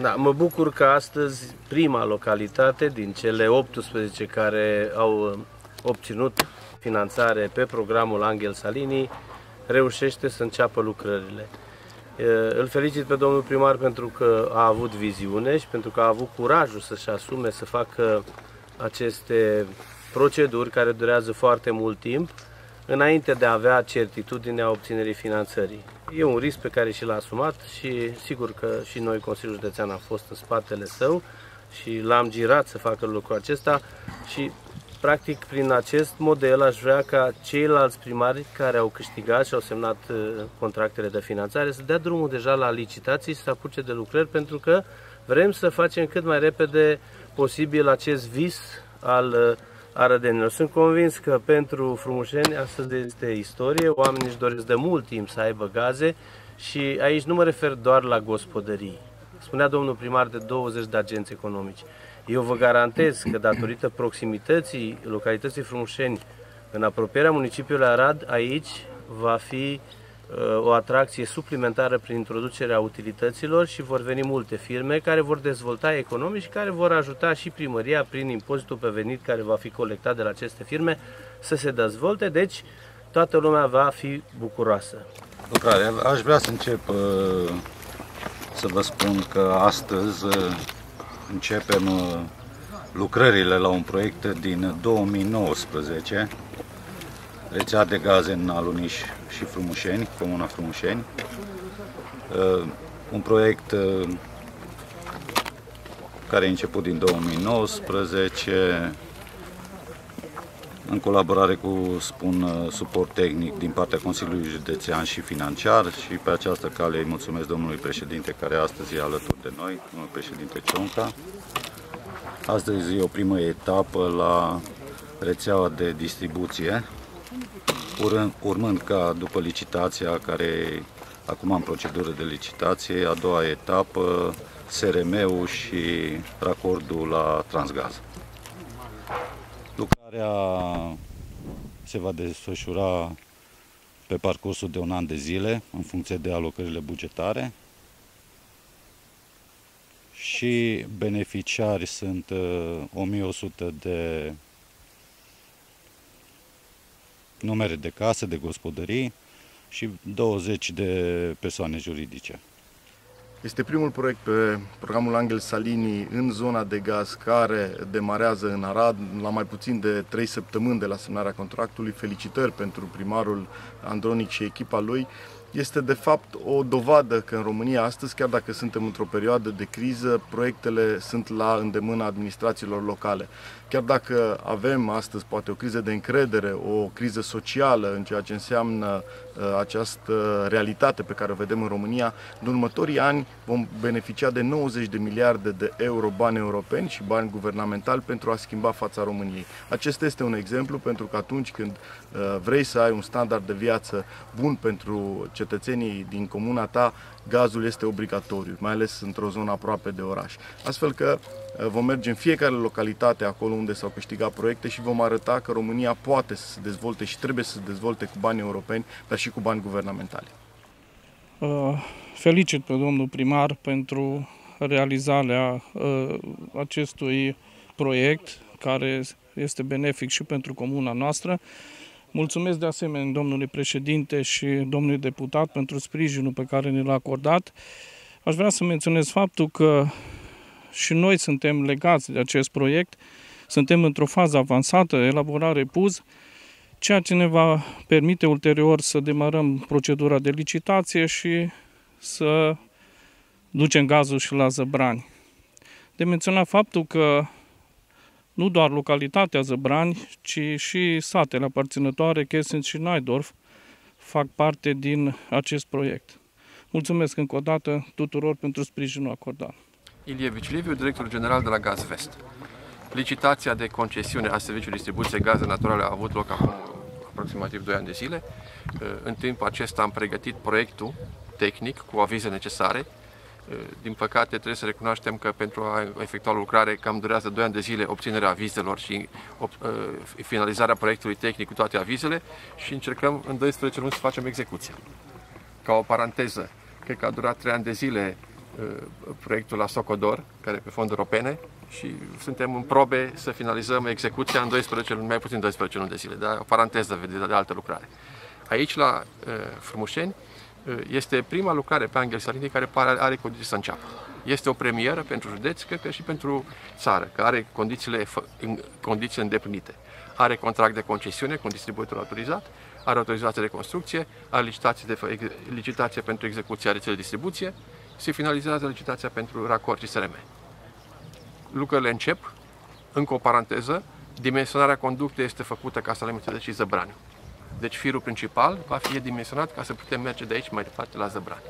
Da, mă bucur că astăzi prima localitate din cele 18 care au obținut finanțare pe programul Angel Salini reușește să înceapă lucrările. Îl felicit pe domnul primar pentru că a avut viziune și pentru că a avut curajul să-și asume să facă aceste proceduri care durează foarte mult timp înainte de a avea certitudinea obținerii finanțării. E un risc pe care și l-a asumat și sigur că și noi, Consiliul Județean, a fost în spatele său și l-am girat să facă lucrul acesta și practic prin acest model aș vrea ca ceilalți primari care au câștigat și au semnat uh, contractele de finanțare să dea drumul deja la licitații și să apuce de lucrări pentru că vrem să facem cât mai repede posibil acest vis al uh, arădenilor. Sunt convins că pentru Frumușeni astăzi este istorie, oamenii își doresc de mult timp să aibă gaze și aici nu mă refer doar la gospodării. Spunea domnul primar de 20 de agenți economici. Eu vă garantez că datorită proximității localității Frumușeni în apropierea municipiului Arad, aici va fi uh, o atracție suplimentară prin introducerea utilităților și vor veni multe firme care vor dezvolta economic și care vor ajuta și primăria prin impozitul pe venit care va fi colectat de la aceste firme să se dezvolte, deci toată lumea va fi bucuroasă. Lucrare, aș vrea să încep uh, să vă spun că astăzi uh, începem uh, lucrările la un proiect din 2019, rețea de gaze în Aluniș și Frumușeni, Comuna Frumușeni. Uh, un proiect care a început din 2019, în colaborare cu, spun, uh, suport tehnic din partea Consiliului Județean și financiar și pe această cale îi mulțumesc domnului președinte care astăzi e alături de noi, domnul președinte Cionca. Astăzi e o primă etapă la rețeaua de distribuție, urmând ca după licitația care acum în procedură de licitație, a doua etapă, SRM-ul și racordul la Transgaz. Lucrarea se va desfășura pe parcursul de un an de zile, în funcție de alocările bugetare. Și beneficiari sunt 1100 uh, de numere de case, de gospodării și 20 de persoane juridice. Este primul proiect pe programul Angel Salini în zona de gaz care demarează în Arad la mai puțin de 3 săptămâni de la semnarea contractului. Felicitări pentru primarul Andronic și echipa lui este de fapt o dovadă că în România astăzi, chiar dacă suntem într-o perioadă de criză, proiectele sunt la îndemâna administrațiilor locale. Chiar dacă avem astăzi poate o criză de încredere, o criză socială în ceea ce înseamnă uh, această realitate pe care o vedem în România, în următorii ani vom beneficia de 90 de miliarde de euro bani europeni și bani guvernamentali pentru a schimba fața României. Acesta este un exemplu pentru că atunci când uh, vrei să ai un standard de viață bun pentru cetățenii din comuna ta, gazul este obligatoriu, mai ales într-o zonă aproape de oraș. Astfel că uh, vom merge în fiecare localitate acolo unde s-au câștigat proiecte și vom arăta că România poate să se dezvolte și trebuie să se dezvolte cu bani europeni, dar și cu bani guvernamentali. Uh, felicit pe domnul primar pentru realizarea uh, acestui proiect care este benefic și pentru comuna noastră. Mulțumesc de asemenea domnului președinte și domnului deputat pentru sprijinul pe care ne l-a acordat. Aș vrea să menționez faptul că și noi suntem legați de acest proiect, suntem într-o fază avansată, elaborare PUZ, ceea ce ne va permite ulterior să demarăm procedura de licitație și să ducem gazul și la Zăbrani. De menționat faptul că nu doar localitatea Zăbrani, ci și satele aparținătoare, Kessens și Naidorf, fac parte din acest proiect. Mulțumesc încă o dată tuturor pentru sprijinul acordat. Ilie Viciliviu, director general de la Gaz Vest. Licitația de concesiune a serviciului distribuție gaze naturale a avut loc acum aproximativ 2 ani de zile. În timp acesta am pregătit proiectul tehnic cu avize necesare din păcate, trebuie să recunoaștem că pentru a efectua lucrare cam durează 2 ani de zile obținerea avizelor și uh, finalizarea proiectului tehnic cu toate avizele și încercăm în 12 luni să facem execuția. Ca o paranteză, cred că a durat 3 ani de zile proiectul la Socodor, care pe fonduri europene, și suntem în probe să finalizăm execuția în 12 luni, mai puțin 12 luni de zile, dar o paranteză de, de altă lucrare. Aici, la uh, Frumușeni, uh, este prima lucrare pe Angel Salini care pare, are condiții să înceapă. Este o premieră pentru județ, cred că și pentru țară, că are condițiile, condițiile îndeplinite. Are contract de concesiune cu un distribuitor autorizat, are autorizație de construcție, are licitație, de, licitație pentru execuția rețelei de distribuție, se finalizează licitația pentru racord și SRM. Lucrările încep, încă o paranteză, dimensionarea conductei este făcută ca să limiteze și Zăbraniu. Deci firul principal va fi dimensionat ca să putem merge de aici mai departe la Zăbrani.